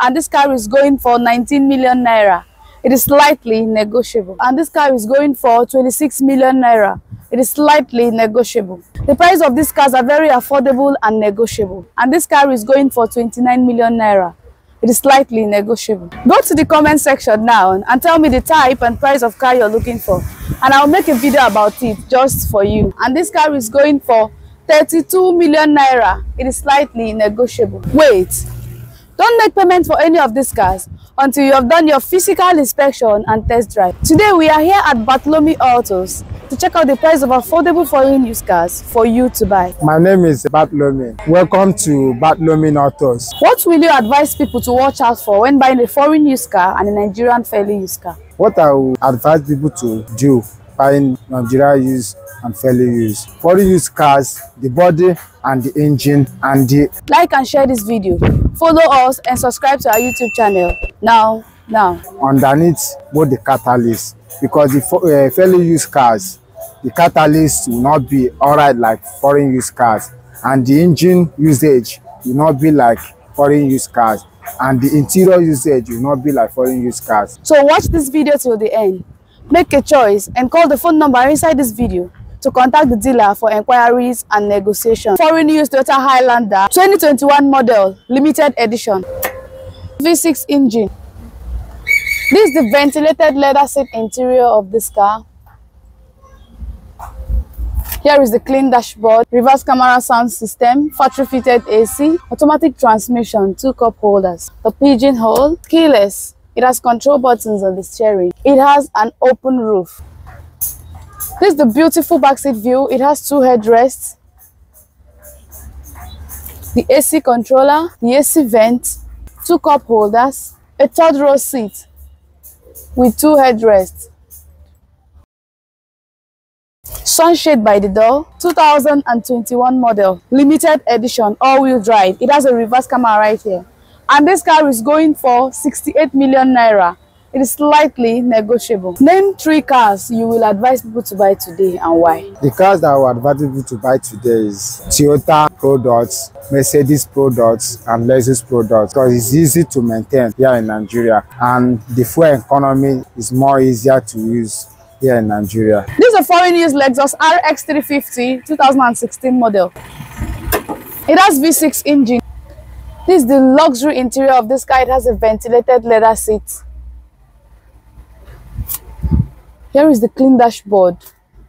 and this car is going for 19 million naira. It is slightly negotiable. And this car is going for 26 million naira. It is slightly negotiable. The price of these cars are very affordable and negotiable. And this car is going for 29 million naira. It is slightly negotiable. Go to the comment section now and tell me the type and price of car you're looking for. And I'll make a video about it just for you. And this car is going for 32 million naira. It is slightly negotiable. Wait, don't make payment for any of these cars until you have done your physical inspection and test drive. Today we are here at Bartholomew Autos to check out the price of affordable foreign used cars for you to buy. My name is Bartholomew. Welcome to Bartholomew Autos. What will you advise people to watch out for when buying a foreign used car and a Nigerian fairly used car? What I will advise people to do buying Nigeria used and fairly used. Foreign used cars, the body and the engine and the Like and share this video. Follow us and subscribe to our YouTube channel. Now, now. underneath both the catalyst because the uh, fairly used cars the catalyst will not be alright like foreign used cars and the engine usage will not be like foreign used cars and the interior usage will not be like foreign used cars So watch this video till the end. Make a choice and call the phone number inside this video to contact the dealer for enquiries and negotiation. Foreign used Toyota Highlander 2021 model, limited edition. V6 engine. This is the ventilated leather seat interior of this car. Here is the clean dashboard, reverse camera sound system, factory fitted AC, automatic transmission, two cup holders, the pigeonhole, keyless. It has control buttons on the steering. It has an open roof. This is the beautiful backseat view. It has two headrests, the AC controller, the AC vent, two cup holders, a third row seat with two headrests. Sunshade by the door, 2021 model, limited edition, all-wheel drive. It has a reverse camera right here. And this car is going for 68 million naira. It is slightly negotiable. Name three cars you will advise people to buy today and why. the cars that I will advise people to buy today is Toyota products Mercedes products and Lexus products because it's easy to maintain here in Nigeria and the fuel economy is more easier to use here in Nigeria This is a foreign used Lexus RX 350 2016 model. It has V6 engine. This is the luxury interior of this car. It has a ventilated leather seat. Here is the clean dashboard,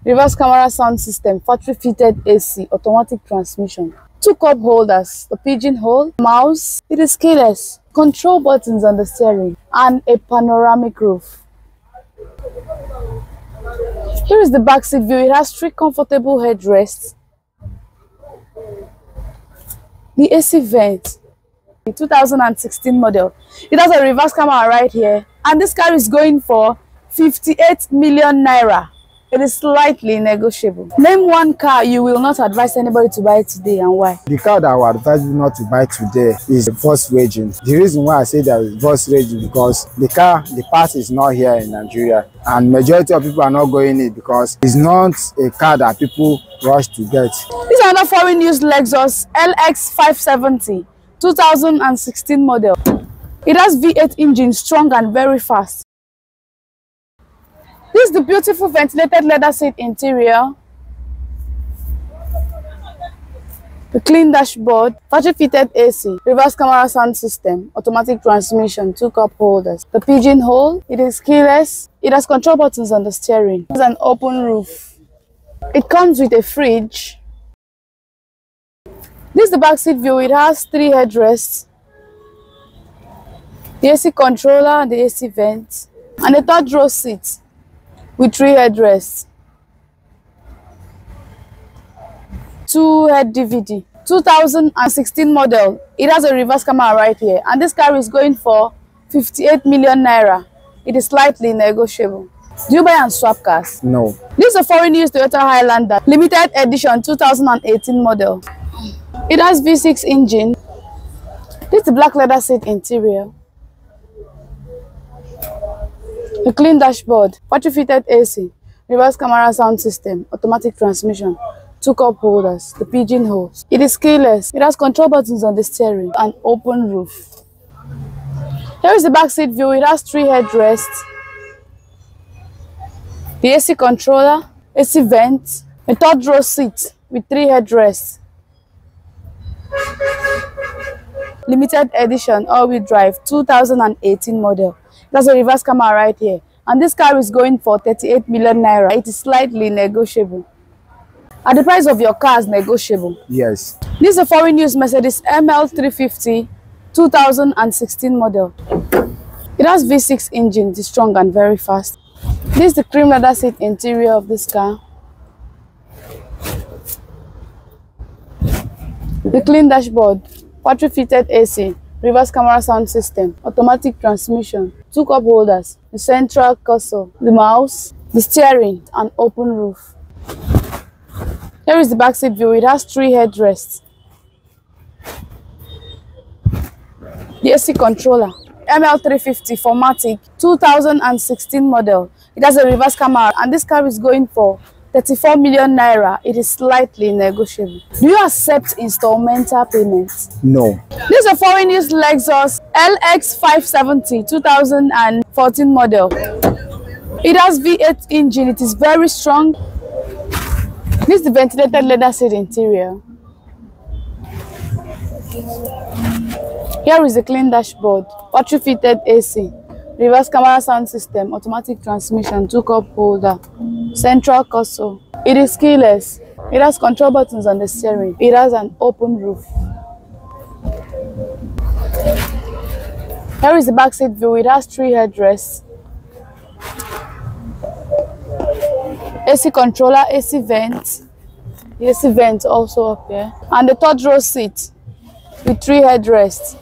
reverse camera sound system, factory fitted AC, automatic transmission, two cup holders, the pigeonhole, mouse, it is keyless, control buttons on the steering, and a panoramic roof. Here is the back seat view. It has three comfortable headrests. The AC vent, the 2016 model. It has a reverse camera right here. And this car is going for 58 million naira. It is slightly negotiable. Name one car you will not advise anybody to buy today and why. The car that I would advise you not to buy today is a Volkswagen. The reason why I say that is Volkswagen because the car, the part is not here in Nigeria and majority of people are not going it because it's not a car that people rush to get. This is another foreign used Lexus LX 570 2016 model. It has V8 engine, strong and very fast. This is the beautiful ventilated leather seat interior. The clean dashboard, factory fitted AC, reverse camera sound system, automatic transmission, two cup holders. The pigeonhole, it is keyless. It has control buttons on the steering. It has an open roof. It comes with a fridge. This is the back seat view. It has three headrests, the AC controller, and the AC vent, and a third row seat with three headrests. Two head DVD. 2016 model. It has a reverse camera right here. And this car is going for 58 million naira. It is slightly negotiable. Do you buy and swap cars? No. This is a foreign used Toyota Highlander, limited edition 2018 model. It has V6 engine. This is the black leather seat interior. A clean dashboard, factory fitted AC, reverse camera sound system, automatic transmission, two cup holders, the pigeonholes. It is keyless. It has control buttons on the steering, an open roof. Here is the back seat view. It has three headrests, the AC controller, AC vent, a third row seat with three headrests. Limited edition all-wheel drive 2018 model. That's a reverse camera right here. And this car is going for 38 million naira. It is slightly negotiable. And the price of your car is negotiable. Yes. This is a foreign used Mercedes ML350 2016 model. It has V6 engine, it is strong and very fast. This is the cream leather seat interior of this car. The clean dashboard, factory fitted AC, reverse camera sound system, automatic transmission, two cup holders, the central console, the mouse, the steering, and open roof. Here is the back seat view. It has three headrests. The AC controller, ML350 4MATIC 2016 model. It has a reverse camera and this car is going for 34 million naira. It is slightly negotiable. Do you accept installmental payments? No. This is a foreign used Lexus LX570 2014 model. It has V8 engine. It is very strong. This is the ventilated leather seat interior. Here is the clean dashboard, factory fitted AC, reverse camera sound system, automatic transmission, two cup holder, central console. It is keyless. It has control buttons on the steering. It has an open roof. Here is the back seat view. It has three headrests. AC controller, AC vent. AC vent also up here. And the third row seat with three headrests.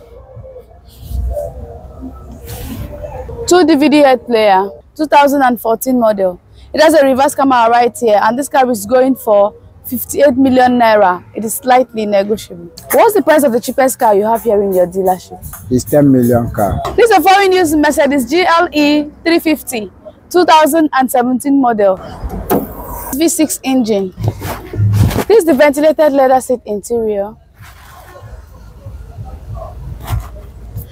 Two DVD head player, 2014 model. It has a reverse camera right here and this car is going for 58 million naira. It is slightly negotiable. What's the price of the cheapest car you have here in your dealership? It's 10 million car. This is a foreign used Mercedes GLE 350 2017 model. V6 engine. This is the ventilated leather seat interior.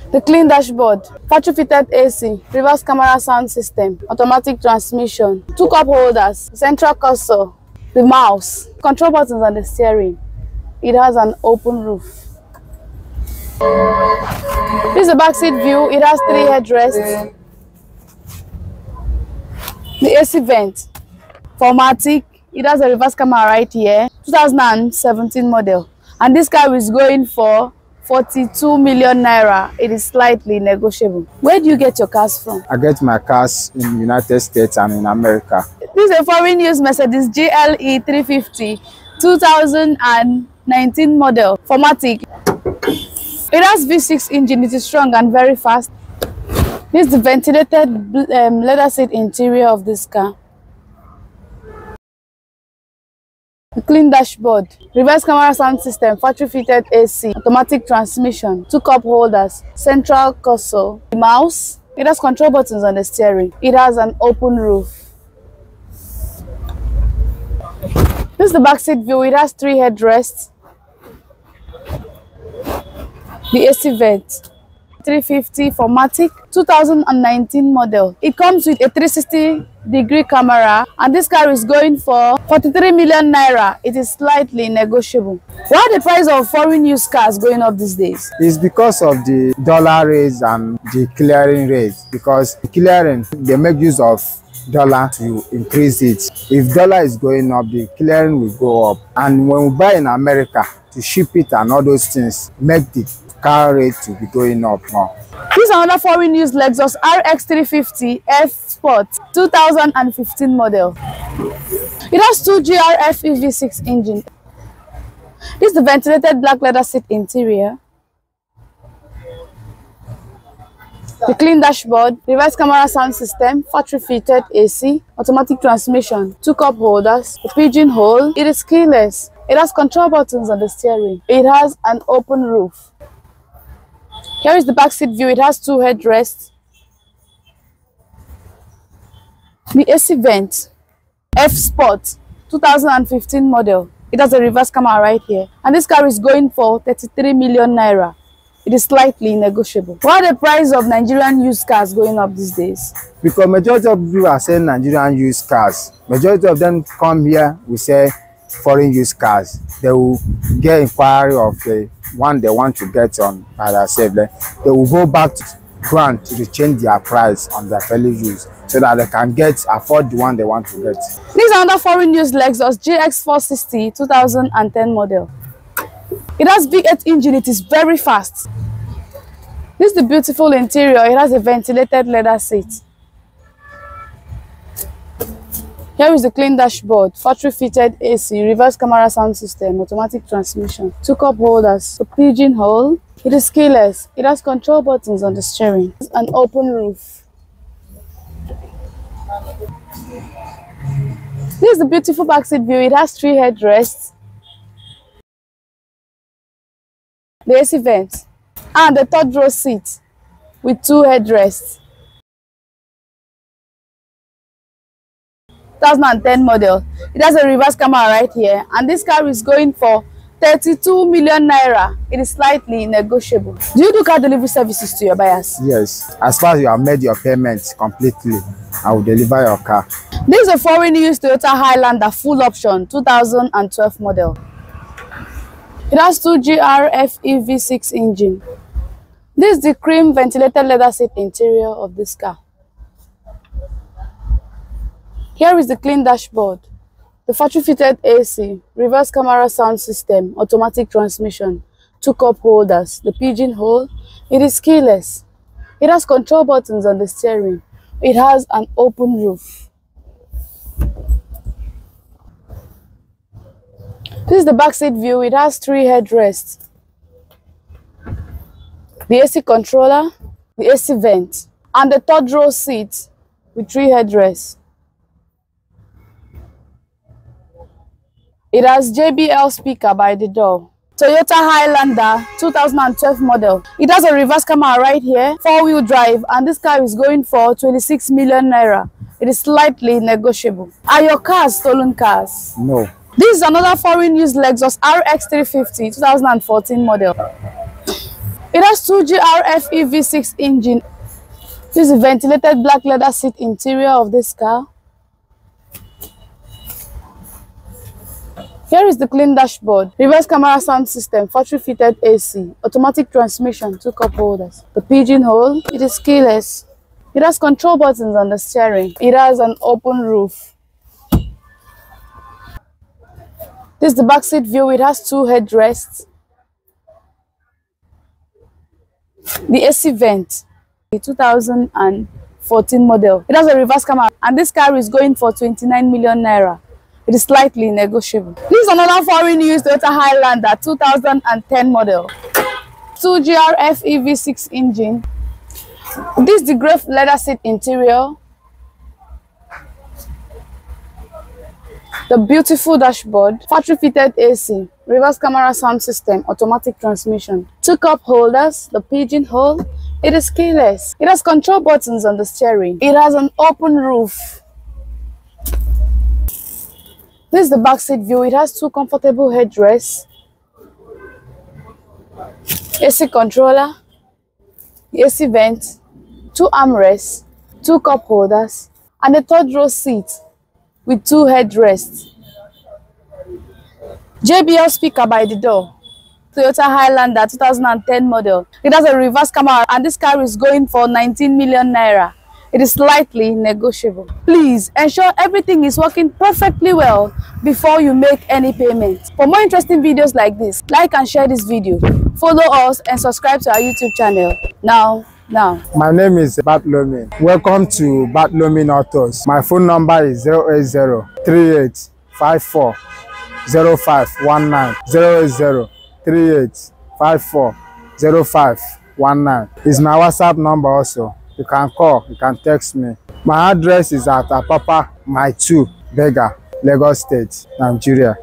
The clean dashboard, factory fitted AC, reverse camera sound system, automatic transmission, two cup holders, central console, the mouse, control buttons on the steering. It has an open roof. This is the back seat view. It has three headrests. The AC vent, 4MATIC. It has a reverse camera right here. 2017 model. And this car is going for 42 million naira. It is slightly negotiable. Where do you get your cars from? I get my cars in United States and in America. This is a foreign used Mercedes GLE 350 2019 model, Formatic. It has V6 engine, it is strong and very fast. This is the ventilated um, leather seat interior of this car. Clean dashboard, reverse camera sound system, factory fitted AC, automatic transmission, two cup holders, central console, mouse. It has control buttons on the steering. It has an open roof. This is the back seat view. It has three headrests. The AC vent. 350 Formatic 2019 model. It comes with a 360 degree camera and this car is going for 43 million naira. It is slightly negotiable. Why the price of foreign used cars going up these days? It's because of the dollar rates and the clearing rates. Because the clearing, they make use of dollar to increase it. If dollar is going up, the clearing will go up. And when we buy in America, to ship it and all those things, make the car rate to be going up now. This is another foreign used Lexus RX 350 F Sport 2015 model. It has two GR-FE V6 engine. This is the ventilated black leather seat interior. The clean dashboard, reverse camera sound system, factory fitted AC, automatic transmission, two cup holders, a pigeonhole. It is keyless. It has control buttons on the steering. It has an open roof. Here is the back seat view. It has two headrests. The AC vent, F Sport 2015 model. It has a reverse camera right here. And this car is going for 33 million naira. It is slightly negotiable. Why the price of Nigerian used cars going up these days? because majority of people are selling Nigerian used cars. Majority of them come here, we sell foreign used cars. They will get inquiry of the one they want to get on by themselves. They will go back to grant to change their price on their fellow used so that they can get afford the one they want to get. This is another foreign used Lexus GX460 2010 model. It has V8 engine, it is very fast. This is the beautiful interior, it has a ventilated leather seat. Here is the clean dashboard, factory fitted AC, reverse camera sound system, automatic transmission, two cup holders, a pigeonhole. It is keyless. It has control buttons on the steering, an open roof. This is the beautiful backseat view. It has three headrests, the AC vent, and the third row seat with two headrests. 2010 model. It has a reverse camera right here, and this car is going for 32 million naira. It is slightly negotiable. Do you do car delivery services to your buyers? Yes, as far as you have made your payments completely, I will deliver your car. This is a foreign used Toyota Highlander full option 2012 model. It has 2 GRF EV6 engine. This is the cream ventilated leather seat interior of this car. Here is the clean dashboard, the factory fitted AC, reverse camera sound system, automatic transmission, two cup holders, the pigeon hole. It is keyless. It has control buttons on the steering. It has an open roof. This is the back seat view. It has three headrests. The AC controller, the AC vent, and the third row seat with three headrests. It has JBL speaker by the door. Toyota Highlander 2012 model. It has a reverse camera right here, four-wheel drive, and this car is going for 26 million naira. It is slightly negotiable. Are your cars stolen cars? No. This is another foreign used Lexus RX 350 2014 model. It has 2 GR-FE V6 engine. This is a ventilated black leather seat interior of this car. Here is the clean dashboard, reverse camera sound system, factory fitted AC, automatic transmission, two cup holders. The pigeonhole, it is keyless. It has control buttons on the steering. It has an open roof. This is the back seat view. It has two headrests. The AC vent, the 2014 model. It has a reverse camera and this car is going for 29 million naira. It is slightly negotiable. This is another foreign used Toyota Highlander 2010 model. 2 GR-FE V6 engine. This is the grey leather seat interior. The beautiful dashboard, factory fitted AC, reverse camera sound system, automatic transmission, two cup holders, the pigeon hole. It is keyless. It has control buttons on the steering. It has an open roof. This is the back seat view. It has two comfortable headrests, AC controller, AC vent, two armrests, two cup holders, and a third row seat with two headrests. JBL speaker by the door. Toyota Highlander 2010 model. It has a reverse camera and this car is going for 19 million naira. It is slightly negotiable. Please ensure everything is working perfectly well before you make any payment. For more interesting videos like this, like and share this video. Follow us and subscribe to our YouTube channel. Now, now. My name is Batlomin. Welcome to Batlomin Autos. My phone number is 080 38 54 0519 080 38 54 0519. It's my WhatsApp number also. You can call, you can text me. My address is at Apapa My 2, Bega, Lagos State, Nigeria.